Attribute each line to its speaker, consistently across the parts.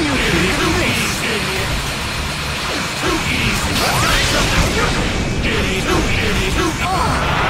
Speaker 1: What do you. think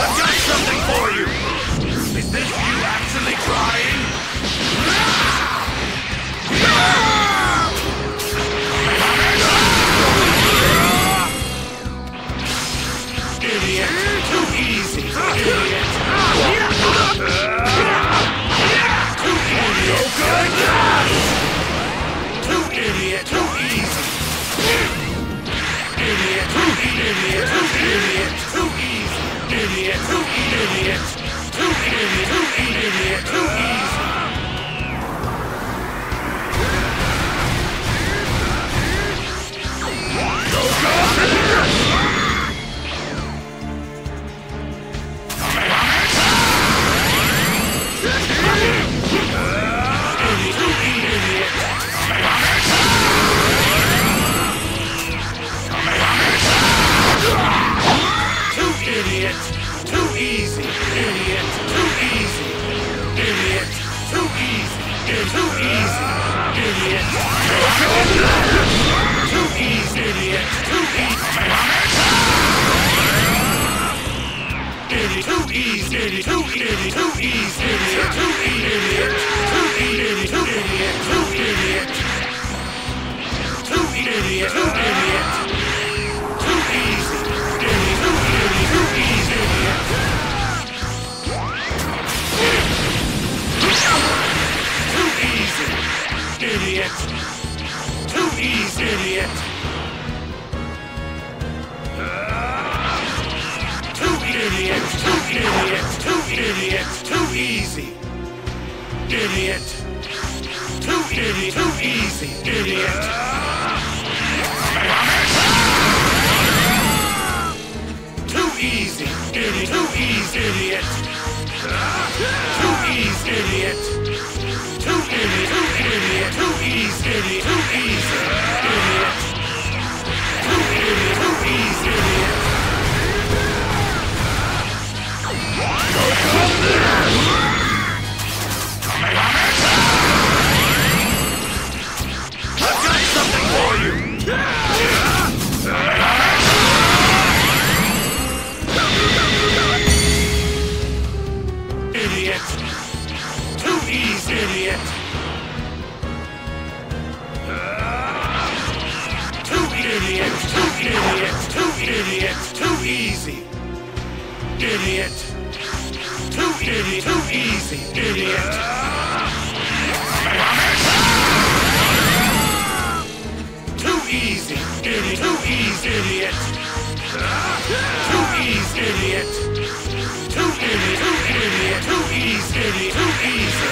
Speaker 2: I've got something for you! Is this you actually trying? Idiot! Too easy! Idiot! Too idiot! Too easy! Idiot! Too idiot! Too idiot! Idiot! Too idiot! Too idiot! Too easy! Too idiot! Too easy! Idiot! Too easy! Idiot! Too easy! Idiot! Too easy! Idiot! Too easy! Idiot! Too easy! Idiot! Too easy! Idiot! Too easy! Too easy! Idiot! Too idiot! Too easy, idiot! Too easy, idiot! Too easy, idiot! Too easy, idiot! Too idiot! Too easy! Idiot! Idiot. Too idiot. Too idiot. Too easy. Idiot. Too idiot. Too easy. Idiot. Too easy. Idiot. Too easy. Idiot. Too easy. Idiot. Too idiot. Too idiot. Too easy. Idiot. Too easy. Idiot. Too easy, idiot.
Speaker 3: Too easy, too easy,
Speaker 2: idiot! Too easy, idiot, too easy, idiot! Too easy, idiot! Too easy, too easy, too easy, too easy!